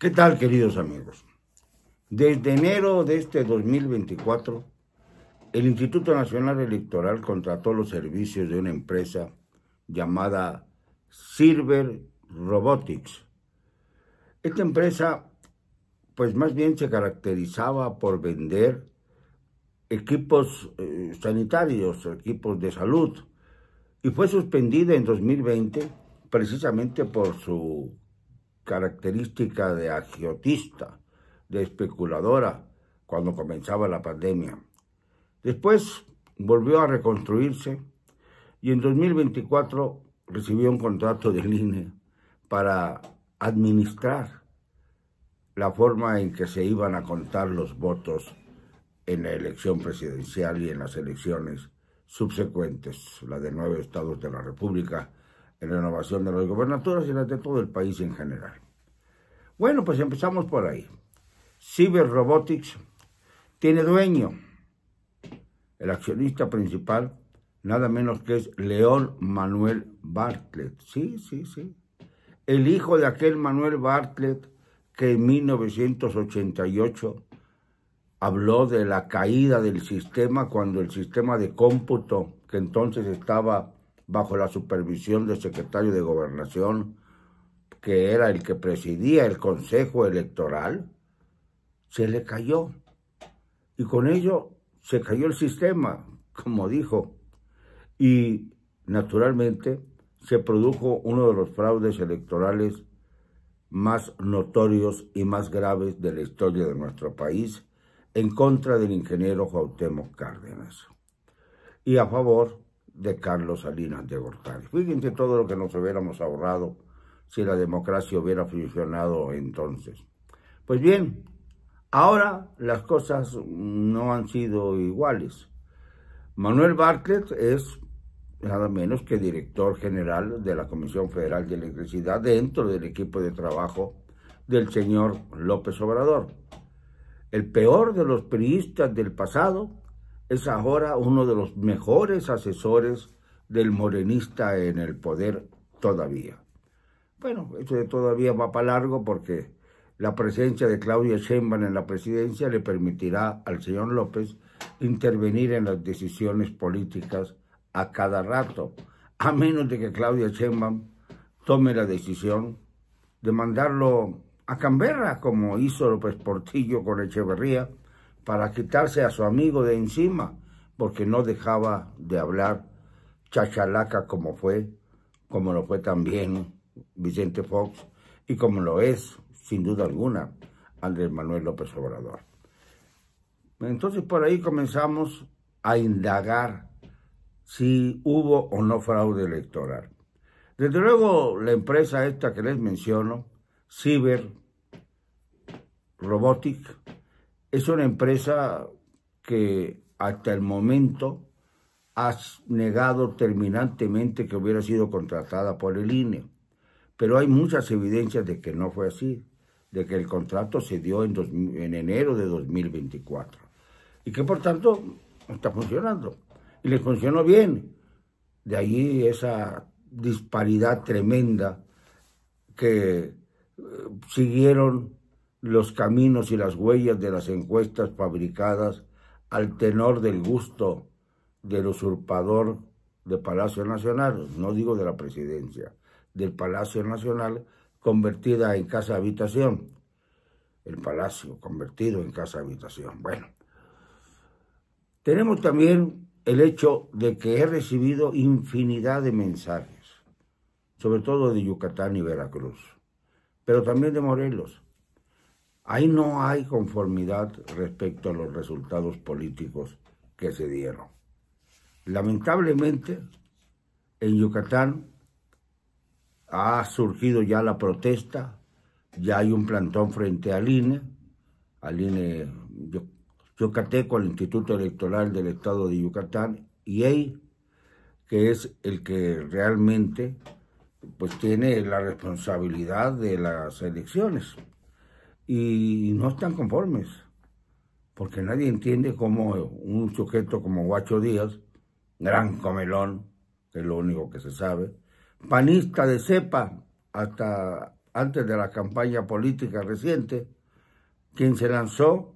¿Qué tal, queridos amigos? Desde enero de este 2024, el Instituto Nacional Electoral contrató los servicios de una empresa llamada Silver Robotics. Esta empresa, pues más bien se caracterizaba por vender equipos eh, sanitarios, equipos de salud, y fue suspendida en 2020 precisamente por su característica de agiotista, de especuladora, cuando comenzaba la pandemia. Después volvió a reconstruirse y en 2024 recibió un contrato de INE para administrar la forma en que se iban a contar los votos en la elección presidencial y en las elecciones subsecuentes, la de nueve estados de la República, en renovación de las gobernaturas y las de todo el país en general. Bueno, pues empezamos por ahí. Cyber Robotics tiene dueño. El accionista principal, nada menos que es León Manuel Bartlett. Sí, sí, sí. El hijo de aquel Manuel Bartlett que en 1988 habló de la caída del sistema cuando el sistema de cómputo, que entonces estaba bajo la supervisión del secretario de Gobernación, que era el que presidía el Consejo Electoral, se le cayó. Y con ello se cayó el sistema, como dijo. Y naturalmente se produjo uno de los fraudes electorales más notorios y más graves de la historia de nuestro país en contra del ingeniero Cuauhtémoc Cárdenas y a favor de Carlos Salinas de Gortari. Fíjense todo lo que nos hubiéramos ahorrado si la democracia hubiera funcionado entonces. Pues bien, ahora las cosas no han sido iguales. Manuel Bartlett es nada menos que director general de la Comisión Federal de Electricidad dentro del equipo de trabajo del señor López Obrador. El peor de los periodistas del pasado es ahora uno de los mejores asesores del morenista en el poder todavía. Bueno, de todavía va para largo porque la presencia de Claudia Sheinbaum en la presidencia le permitirá al señor López intervenir en las decisiones políticas a cada rato, a menos de que Claudia Sheinbaum tome la decisión de mandarlo a Canberra, como hizo López Portillo con Echeverría, para quitarse a su amigo de encima, porque no dejaba de hablar chachalaca como fue, como lo fue también Vicente Fox, y como lo es, sin duda alguna, Andrés Manuel López Obrador. Entonces por ahí comenzamos a indagar si hubo o no fraude electoral. Desde luego, la empresa esta que les menciono, Cyber Robotic, es una empresa que hasta el momento ha negado terminantemente que hubiera sido contratada por el INE. Pero hay muchas evidencias de que no fue así, de que el contrato se dio en, en enero de 2024 y que por tanto está funcionando. Y les funcionó bien. De ahí esa disparidad tremenda que eh, siguieron los caminos y las huellas de las encuestas fabricadas al tenor del gusto del usurpador de Palacio Nacional, no digo de la presidencia, del Palacio Nacional convertida en casa habitación. El palacio convertido en casa habitación. Bueno, tenemos también el hecho de que he recibido infinidad de mensajes, sobre todo de Yucatán y Veracruz, pero también de Morelos. Ahí no hay conformidad respecto a los resultados políticos que se dieron. Lamentablemente, en Yucatán ha surgido ya la protesta, ya hay un plantón frente al INE, al INE yucateco, al Instituto Electoral del Estado de Yucatán, y ahí, que es el que realmente pues tiene la responsabilidad de las elecciones. Y no están conformes, porque nadie entiende cómo un sujeto como Guacho Díaz, gran comelón, que es lo único que se sabe, panista de cepa hasta antes de la campaña política reciente, quien se lanzó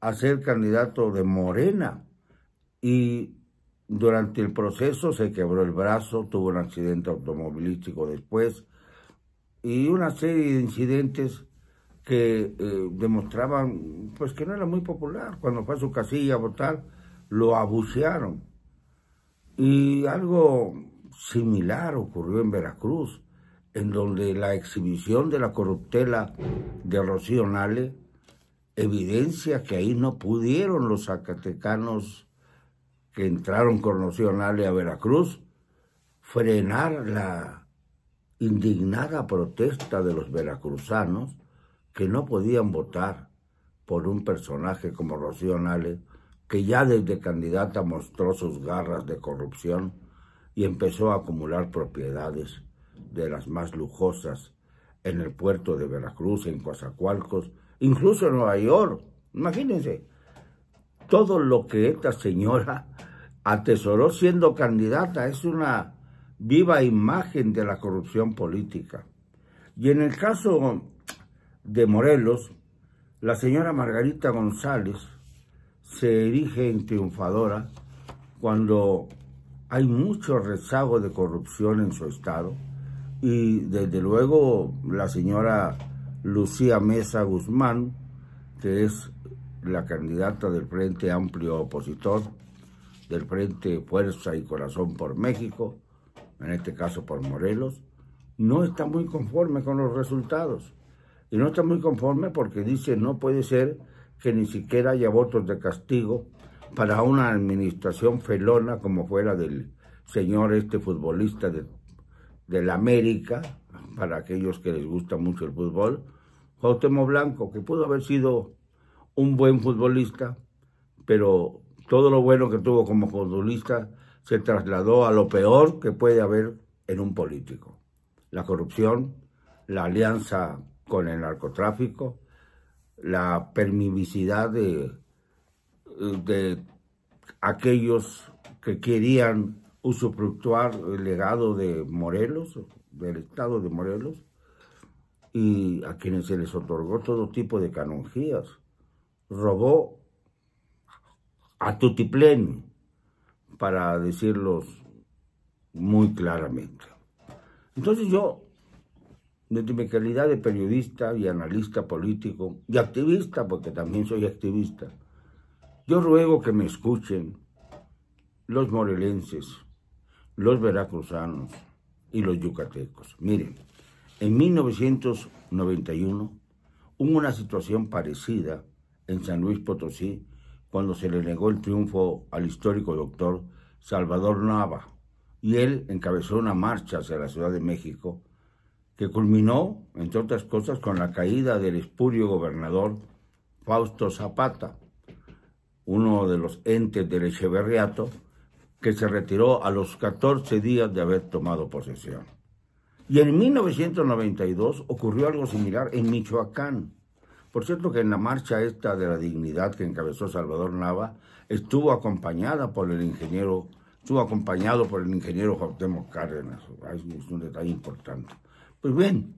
a ser candidato de Morena y durante el proceso se quebró el brazo, tuvo un accidente automovilístico después y una serie de incidentes que eh, demostraban pues que no era muy popular. Cuando fue a su casilla a votar, lo abuchearon. Y algo similar ocurrió en Veracruz, en donde la exhibición de la corruptela de Rocío Nale evidencia que ahí no pudieron los zacatecanos que entraron con Rocío Nale a Veracruz frenar la indignada protesta de los veracruzanos que no podían votar por un personaje como Rocío Nale, que ya desde candidata mostró sus garras de corrupción y empezó a acumular propiedades de las más lujosas en el puerto de Veracruz, en Coazacualcos, incluso en Nueva York. Imagínense, todo lo que esta señora atesoró siendo candidata es una viva imagen de la corrupción política. Y en el caso de Morelos, la señora Margarita González se erige en triunfadora cuando hay mucho rezago de corrupción en su estado y desde luego la señora Lucía Mesa Guzmán, que es la candidata del Frente Amplio Opositor, del Frente Fuerza y Corazón por México, en este caso por Morelos, no está muy conforme con los resultados. Y no está muy conforme porque dice no puede ser que ni siquiera haya votos de castigo para una administración felona como fuera del señor este futbolista de, la América, para aquellos que les gusta mucho el fútbol, Cuauhtémoc Blanco, que pudo haber sido un buen futbolista, pero todo lo bueno que tuvo como futbolista se trasladó a lo peor que puede haber en un político. La corrupción, la alianza con el narcotráfico, la permisividad de, de aquellos que querían usufructuar el legado de Morelos, del estado de Morelos, y a quienes se les otorgó todo tipo de canonjías. Robó a Tutiplén, para decirlos muy claramente. Entonces yo desde mi calidad de periodista y analista político y activista, porque también soy activista, yo ruego que me escuchen los morelenses, los veracruzanos y los yucatecos. Miren, en 1991 hubo una situación parecida en San Luis Potosí cuando se le negó el triunfo al histórico doctor Salvador Nava y él encabezó una marcha hacia la Ciudad de México que culminó, entre otras cosas, con la caída del espurio gobernador Fausto Zapata, uno de los entes del Echeverriato, que se retiró a los 14 días de haber tomado posesión. Y en 1992 ocurrió algo similar en Michoacán. Por cierto que en la marcha esta de la dignidad que encabezó Salvador Nava, estuvo acompañada por el ingeniero, estuvo acompañado por el ingeniero Cárdenas. Es un detalle importante. Pues bien,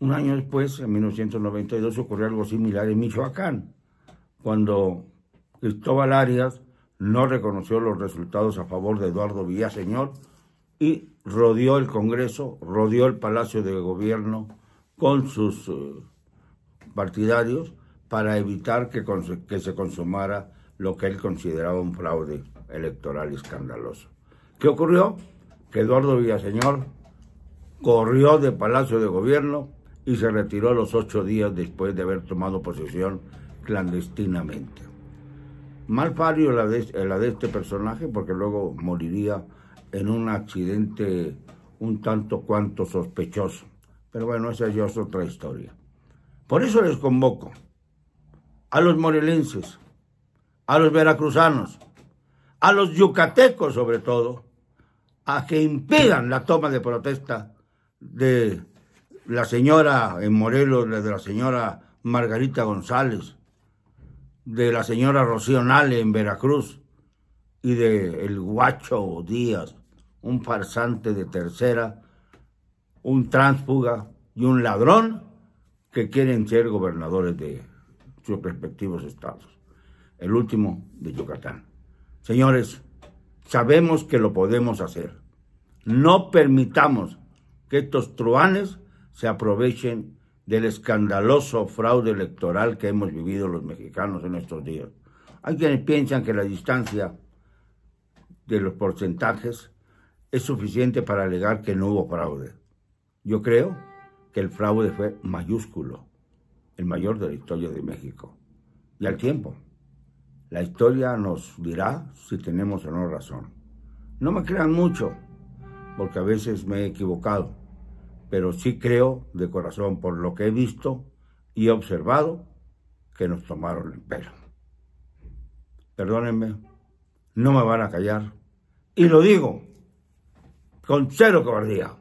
un año después, en 1992, ocurrió algo similar en Michoacán, cuando Cristóbal Arias no reconoció los resultados a favor de Eduardo Villaseñor y rodeó el Congreso, rodeó el Palacio de Gobierno con sus eh, partidarios para evitar que, se consumara lo que él consideraba un fraude electoral escandaloso. ¿Qué ocurrió? Que Eduardo Villaseñor corrió de Palacio de Gobierno y se retiró los ocho días después de haber tomado posesión clandestinamente. Mal de, la de este personaje porque luego moriría en un accidente un tanto cuanto sospechoso. Pero bueno, esa ya es otra historia. Por eso les convoco a los morelenses, a los veracruzanos, a los yucatecos sobre todo, a que impidan la toma de protesta de la señora en Morelos, de la señora Margarita González, de la señora Rocío Nale en Veracruz y de el Guacho Díaz, un farsante de tercera, un tránsfuga y un ladrón que quieren ser gobernadores de sus respectivos estados. El último de Yucatán. Señores, sabemos que lo podemos hacer. No permitamos que estos truanes se aprovechen del escandaloso fraude electoral que hemos vivido los mexicanos en estos días. Hay quienes piensan que la distancia de los porcentajes es suficiente para alegar que no hubo fraude. Yo creo que el fraude fue mayúsculo, el mayor de la historia de México. Y al tiempo, la historia nos dirá si tenemos o no razón. No me crean mucho, porque a veces me he equivocado, pero sí creo de corazón por lo que he visto y observado que nos tomaron el pelo. Perdónenme, no me van a callar. Y lo digo con cero cobardía.